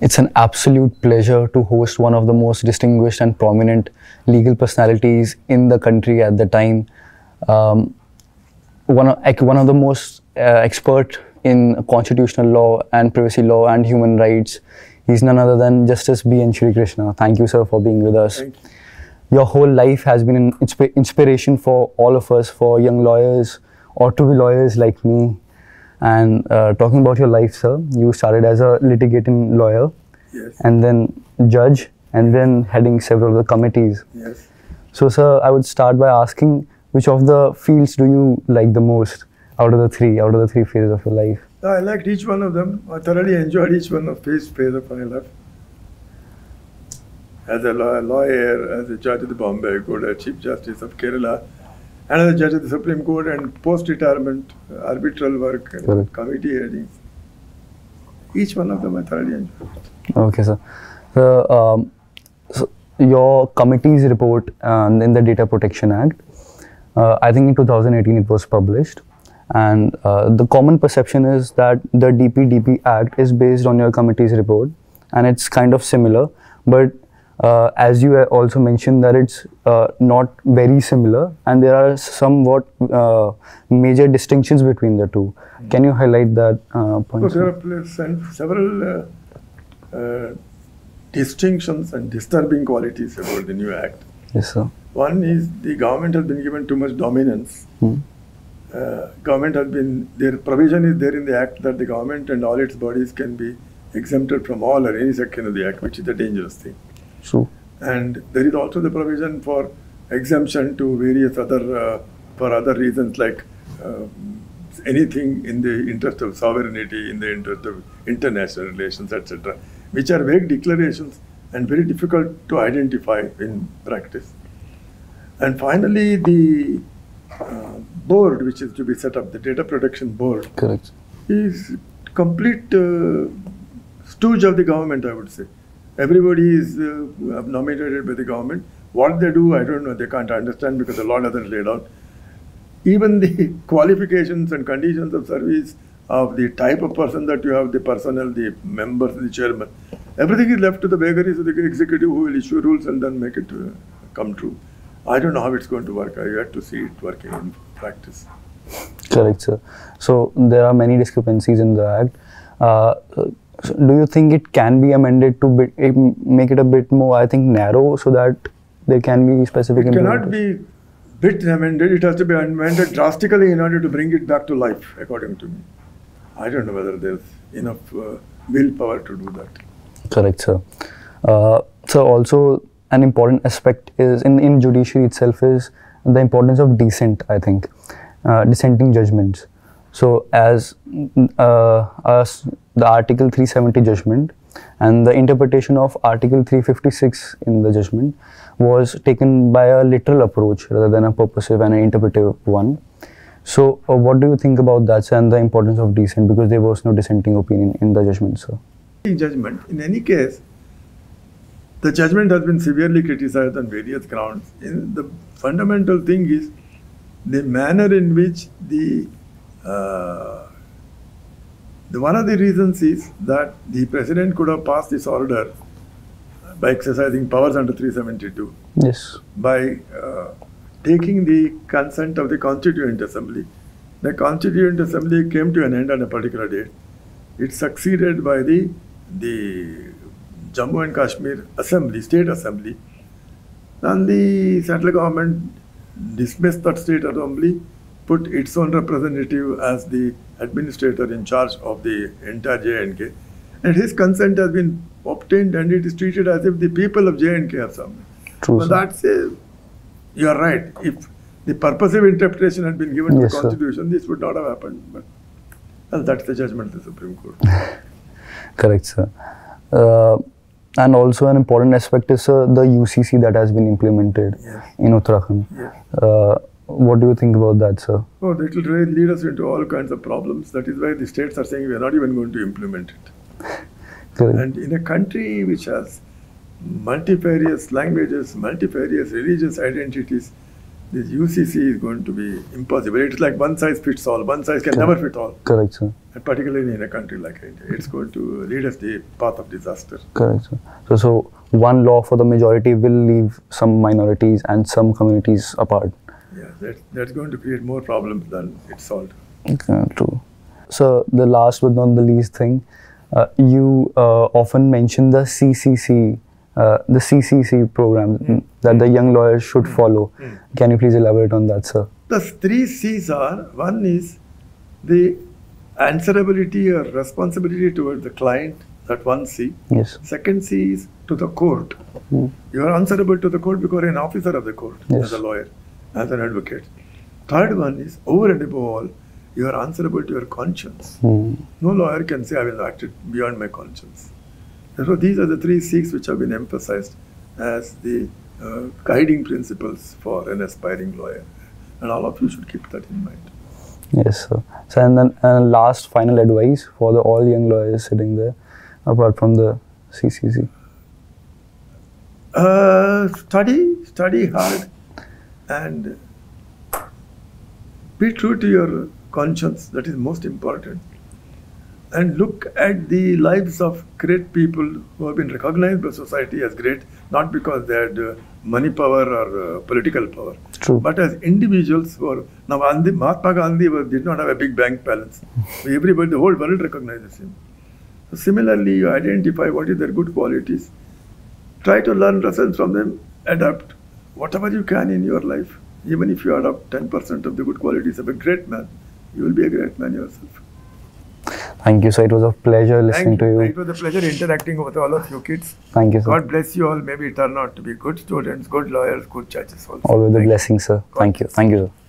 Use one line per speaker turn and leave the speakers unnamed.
It's an absolute pleasure to host one of the most distinguished and prominent legal personalities in the country at the time. Um, one, of, one of the most uh, expert in constitutional law and privacy law and human rights. He's none other than Justice B. N. Srikrishna. Thank you, sir, for being with us.
You.
Your whole life has been an insp- inspiration for all of us, for young lawyers or to be lawyers like me. And uh, talking about your life, sir, you started as a litigating lawyer
Yes.
and then judge and then heading several of the committees.
yes.
So, sir, I would start by asking which of the fields do you like the most out of the three, out of the three phases of your life?
I liked each one of them. I thoroughly enjoyed each one of these phase of my life. As a lawyer, as a judge of the Bombay Court, as Chief Justice of Kerala, and as a judge of the Supreme Court, and post-retirement uh, arbitral work and
Correct.
committee headings. Each one of them I thoroughly enjoyed.
Okay, sir. So, um, so your committee's report um, in the Data Protection Act, uh, I think in 2018 it was published. And uh, the common perception is that the DPDP Act is based on your committee's report and it's kind of similar. But uh, as you also mentioned, that it's uh, not very similar and there are somewhat uh, major distinctions between the two. Can you highlight that uh, point?
So there are several uh, uh, distinctions and disturbing qualities about the new act.
Yes, sir.
One is the government has been given too much dominance. Uh, government has been their provision is there in the act that the government and all its bodies can be exempted from all or any section of the act, which is a dangerous thing.
True.
And there is also the provision for exemption to various other uh, for other reasons like uh, anything in the interest of sovereignty, in the interest of international relations, etc., which are vague declarations and very difficult to identify in practice. And finally, the uh, board, which is to be set up, the data protection board,
Correct.
is complete uh, stooge of the government, I would say. Everybody is uh, nominated by the government. What they do, I don't know. They can't understand because the law doesn't lay down. Even the qualifications and conditions of service of the type of person that you have, the personnel, the members, the chairman, everything is left to the vagaries of the executive who will issue rules and then make it uh, come true. I don't know how it's going to work. I have to see it working in practice.
Correct, sir. So there are many discrepancies in the act. Uh, so do you think it can be amended to bit, make it a bit more, I think, narrow so that there can be specific
It cannot be bit amended, it has to be amended drastically in order to bring it back to life, according to me. I don't know whether there's enough uh, willpower to do that.
Correct, sir. Uh, so also an important aspect is in, in judiciary itself is the importance of dissent, I think, uh, dissenting judgments. So as uh, as the Article 370 judgment and the interpretation of Article 356 in the judgment was taken by a literal approach rather than a purposive and an interpretive one. So, uh, what do you think about that sir, and the importance of dissent? Because there was no dissenting opinion in the judgment, sir.
Judgment. In any case, the judgment has been severely criticized on various grounds. In the fundamental thing is the manner in which the uh, the one of the reasons is that the president could have passed this order by exercising powers under 372
Yes.
by uh, taking the consent of the Constituent Assembly. The Constituent Assembly came to an end on a particular date. It succeeded by the the Jammu and Kashmir Assembly, State Assembly, and the central government dismissed that State Assembly, put its own representative as the administrator in charge of the entire J&K, and his consent has been obtained and it is treated as if the people of J&K have some.
True,
But
sir.
that's a, you are right. If the purposive interpretation had been given
Yes,
to the Constitution, this would not have happened. But well, that's the judgment of the Supreme Court.
Correct, sir. Uh, and also an important aspect is uh, the UCC that has been implemented
Yes.
in Uttarakhand.
Yes.
Uh, what do you think about that, sir?
Oh, that will really lead us into all kinds of problems. That is why the states are saying we are not even going to implement it. And in a country which has multifarious languages, multifarious religious identities, this UCC is going to be impossible. It's like one size fits all. One size can
Correct.
never fit all.
Correct, sir.
And particularly in a country like India, it's going to lead us the path of disaster.
Correct, sir. So, so one law for the majority will leave some minorities and some communities apart.
That, that's going to create more problems than it solved.
Okay, true. So the last but not the least thing, uh, you uh, often mention the CCC, uh, the CCC program mm, that the young lawyers should follow.
Mm.
Can you please elaborate on that, sir?
The three C's are one is the answerability or responsibility towards the client, that one C.
Yes.
Second C is to the court.
Mm.
You are answerable to the court because you are an officer of the court
Yes.
as a lawyer, as an advocate. Third one is over and above all, you are answerable to your conscience.
Mm.
No lawyer can say I will act it beyond my conscience. Therefore, these are the three C's which have been emphasized as the uh, guiding principles for an aspiring lawyer, and all of you should keep that in mind.
Yes, sir. So and then and last final advice for the all young lawyers sitting there, apart from the CCC.
Uh, study, study hard, and be true to your conscience. That is most important. And look at the lives of great people who have been recognized by society as great, not because they had uh, money power or uh, political power,
True.
but as individuals who are now Gandhi, Mahatma Gandhi was, did not have a big bank balance. Everybody, the whole world recognizes him. So similarly, you identify what is their good qualities, try to learn lessons from them, adapt whatever you can in your life. Even if you adopt 10% of the good qualities of a great man, you will be a great man yourself.
Thank you, sir. It was a pleasure listening
Thank
to you.
It was a pleasure interacting with all of you kids.
Thank you, sir.
God bless you all. Maybe turn out to be good students, good lawyers, good judges also.
All with the
Thank you.
blessings, sir. Thank you. Thank you, sir.